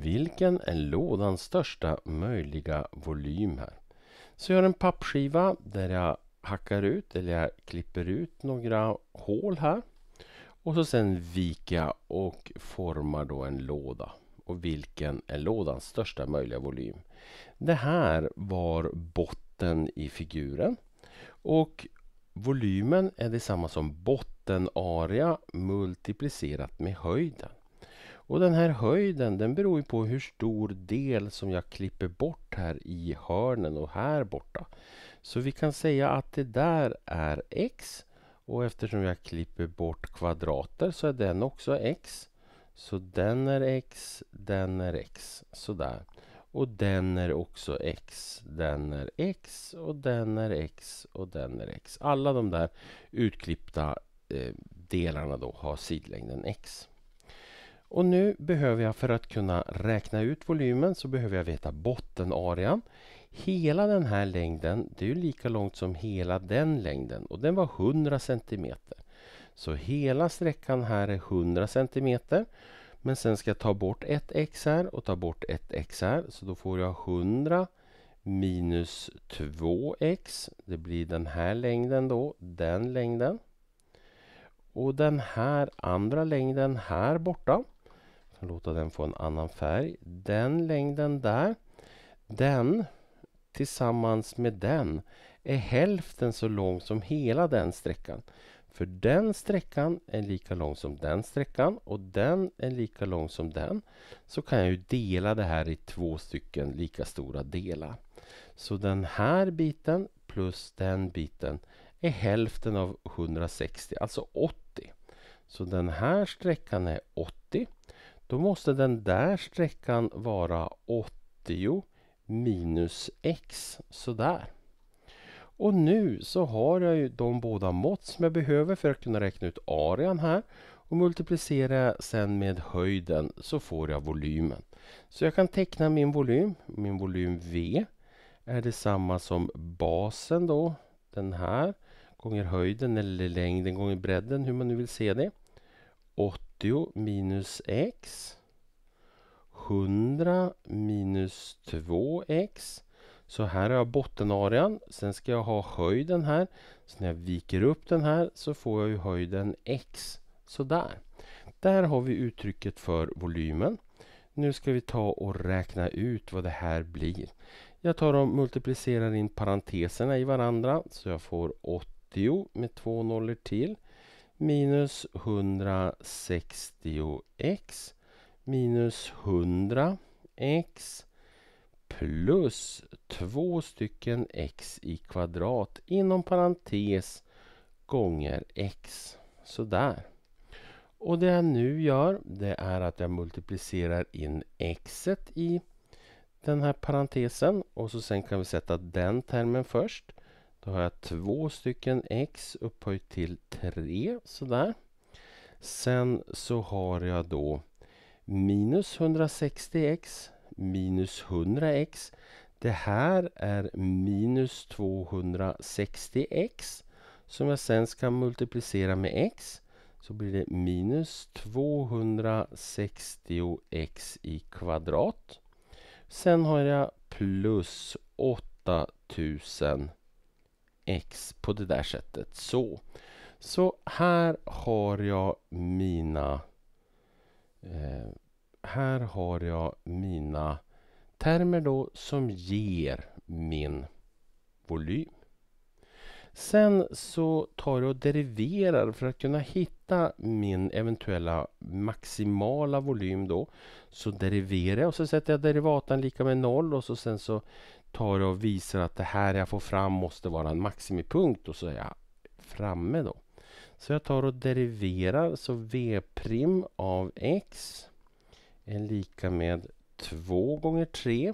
vilken är lådans största möjliga volym här. Så jag har en pappskiva där jag hackar ut eller jag klipper ut några hål här. Och så sen viker jag och formar då en låda. Och vilken är lådans största möjliga volym? Det här var botten i figuren. Och volymen är detsamma som bottenarea multiplicerat med höjden. Och den här höjden den beror på hur stor del som jag klipper bort här i hörnen och här borta. Så vi kan säga att det där är x och eftersom jag klipper bort kvadrater så är den också x. Så den är x, den är x. Sådär. Och den är också x, den är x och den är x och den är x. Alla de där utklippta eh, delarna då har sidlängden x. Och nu behöver jag för att kunna räkna ut volymen så behöver jag veta bottenarean. Hela den här längden det är lika långt som hela den längden och den var 100 cm. Så hela sträckan här är 100 cm. Men sen ska jag ta bort ett x här och ta bort ett x här. Så då får jag 100 minus 2x. Det blir den här längden då, den längden. Och den här andra längden här borta. Låta den få en annan färg. Den längden där. Den tillsammans med den är hälften så lång som hela den sträckan. För den sträckan är lika lång som den sträckan och den är lika lång som den. Så kan jag ju dela det här i två stycken lika stora delar. Så den här biten plus den biten är hälften av 160, alltså 80. Så den här sträckan är 80. Då måste den där sträckan vara 80 minus x. Sådär. Och nu så har jag ju de båda mått som jag behöver för att kunna räkna ut arean här. Och multiplicerar jag sen med höjden så får jag volymen. Så jag kan teckna min volym. Min volym V är detsamma som basen då. Den här gånger höjden eller längden gånger bredden hur man nu vill se det. 80 minus x. 100 minus 2x. Så här har jag bottenarean. Sen ska jag ha höjden här. Så när jag viker upp den här så får jag ju höjden x. Sådär. Där har vi uttrycket för volymen. Nu ska vi ta och räkna ut vad det här blir. Jag tar och multiplicerar in parenteserna i varandra. Så jag får 80 med två nollor till. Minus 160x minus 100 x plus två stycken x i kvadrat inom parentes gånger x. Sådär. Och det jag nu gör det är att jag multiplicerar in x i den här parentesen och så sen kan vi sätta den termen först. Då har jag två stycken x upphöjt till 3 sådär. Sen så har jag då minus 160x minus 100x. Det här är minus 260x som jag sen ska multiplicera med x. Så blir det minus 260x i kvadrat. Sen har jag plus 8000 x på det där sättet. Så, så här har jag mina Eh, här har jag mina termer då som ger min volym. Sen så tar jag och deriverar för att kunna hitta min eventuella maximala volym då. Så deriverar jag och så sätter jag derivatan lika med noll och så sen så tar jag och visar att det här jag får fram måste vara en maximipunkt och så är jag framme då. Så jag tar och deriverar. Så v' av x är lika med 2 gånger 3.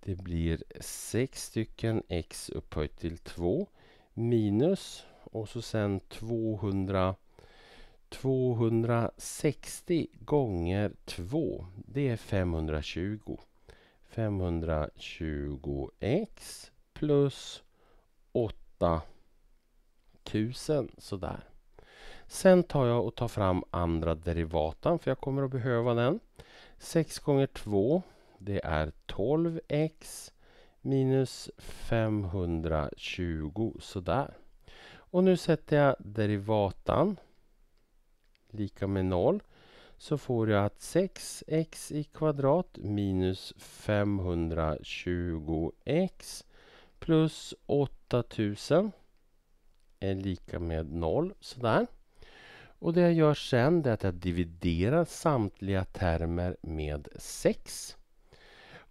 Det blir 6 stycken x upphöjt till 2 minus och så sen 200 260 gånger 2 det är 520. 520x plus 8000 sådär. Sen tar jag och tar fram andra derivatan för jag kommer att behöva den. 6 gånger 2 det är 12x minus 520 sådär. Och nu sätter jag derivatan lika med 0 så får jag att 6x i kvadrat minus 520x plus 8000 är lika med 0. Sådär. Och det jag gör sen är att jag dividerar samtliga termer med 6.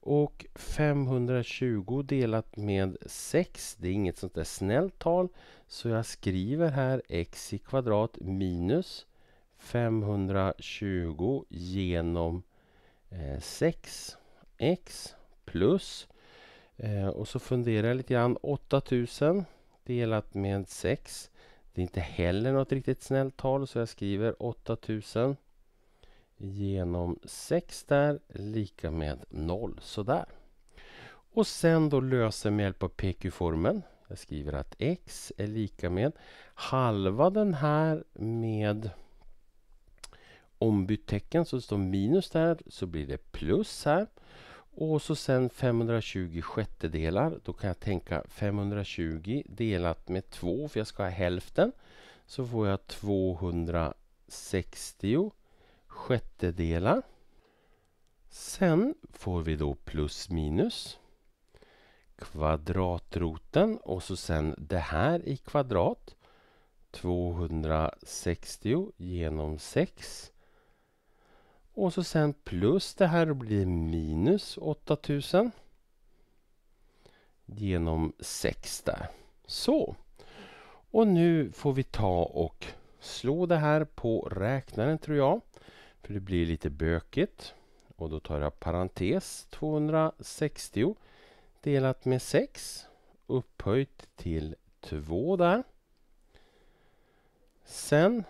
Och 520 delat med 6, det är inget sånt där snällt tal. Så jag skriver här x i kvadrat minus 520 genom eh, 6x plus eh, och så funderar jag lite grann 8000 delat med 6. Det är inte heller något riktigt snällt tal så jag skriver 8000 genom 6 där lika med 0 sådär. Och sen då löser med hjälp av PQ-formeln. Jag skriver att x är lika med halva den här med ombytt tecken så det står minus där så blir det plus här. Och så sen 520 sjättedelar. Då kan jag tänka 520 delat med 2 för jag ska ha hälften. Så får jag 260 sjättedelar. Sen får vi då plus minus kvadratroten och så sen det här i kvadrat. 260 genom 6 och så sen plus det här blir minus 8000 genom 6 där. Så. Och nu får vi ta och slå det här på räknaren tror jag. För det blir lite bökigt. Och då tar jag parentes 260 delat med 6 upphöjt till 2 där. Sen,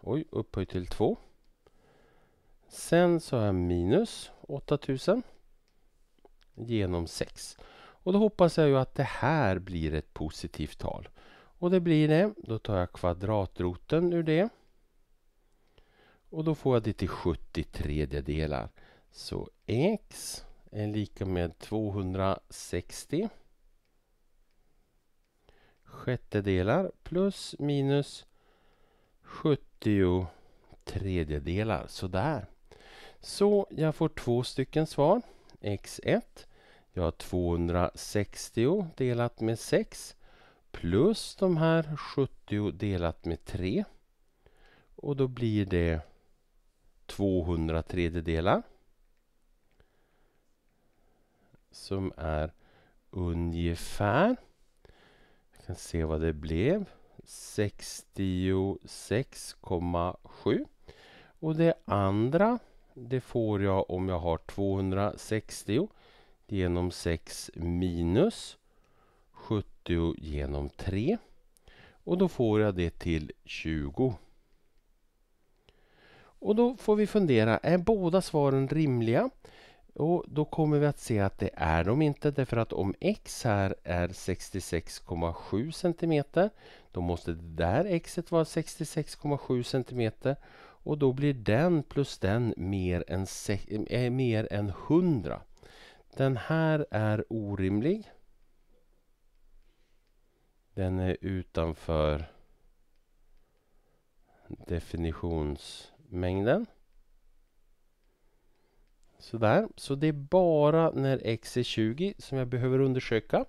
oj, upphöjt till 2. Sen så har jag minus 8000 genom 6. Och då hoppas jag ju att det här blir ett positivt tal. Och det blir det. Då tar jag kvadratroten ur det. Och då får jag det till 70 tredjedelar. Så x är lika med 260 sjättedelar plus minus 70 tredjedelar. Sådär. Så jag får två stycken svar. x1. Jag har 260 delat med 6 plus de här 70 delat med 3. Och då blir det 200 tredjedelar. Som är ungefär, jag kan se vad det blev, 66,7. Och det andra det får jag om jag har 260 genom 6 minus 70 genom 3. Och då får jag det till 20. Och då får vi fundera, är båda svaren rimliga? Och då kommer vi att se att det är de inte därför att om x här är 66,7 cm då måste det där x vara 66,7 cm och då blir den plus den mer än, äh, mer än 100. Den här är orimlig. Den är utanför definitionsmängden. Sådär, så det är bara när x är 20 som jag behöver undersöka.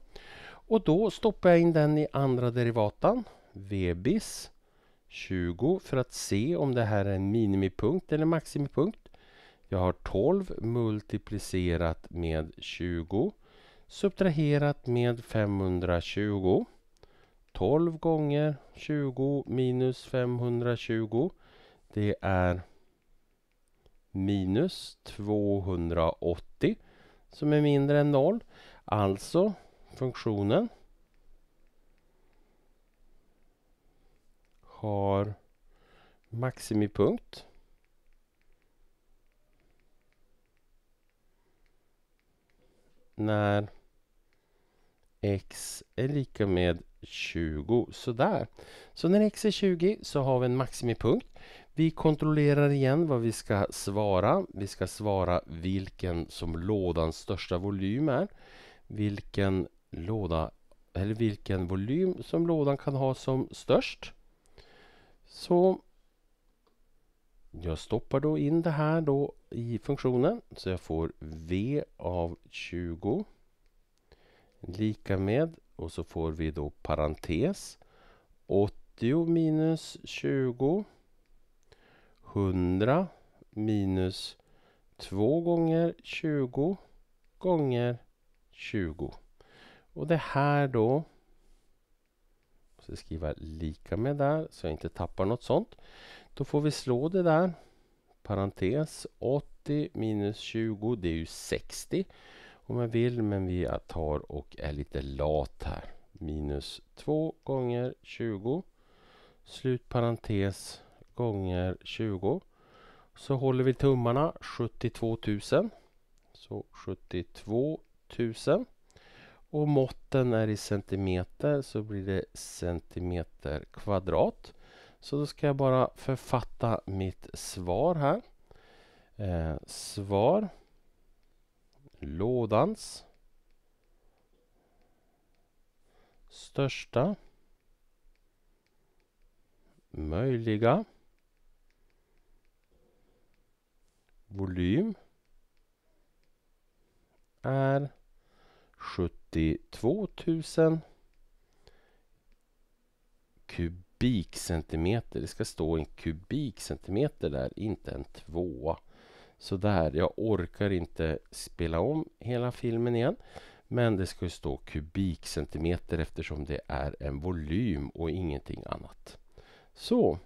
Och då stoppar jag in den i andra derivatan, vbis 20 för att se om det här är en minimipunkt eller maximipunkt. Jag har 12 multiplicerat med 20 subtraherat med 520. 12 gånger 20 minus 520 det är minus 280 som är mindre än 0. Alltså funktionen har maximipunkt. När x är lika med 20. Sådär. Så när x är 20 så har vi en maximipunkt. Vi kontrollerar igen vad vi ska svara. Vi ska svara vilken som lådans största volym är. Vilken låda eller vilken volym som lådan kan ha som störst. Så jag stoppar då in det här då i funktionen. Så jag får V av 20 lika med. Och så får vi då parentes. 80 minus 20 100 minus 2 gånger 20 gånger 20. Och det här då så skriva lika med där så jag inte tappar något sånt. Då får vi slå det där. Parentes 80 minus 20 det är ju 60 om jag vill men vi tar och är lite lat här. Minus 2 gånger 20 slutparentes gånger 20 så håller vi tummarna 72 000 så 72 000 och måtten är i centimeter så blir det centimeter kvadrat. Så då ska jag bara författa mitt svar här. Eh, svar. Lådans största möjliga volym är 72 000 kubikcentimeter. Det ska stå en kubikcentimeter där, inte en tvåa. Så där, jag orkar inte spela om hela filmen igen. Men det ska stå kubikcentimeter eftersom det är en volym och ingenting annat. Så,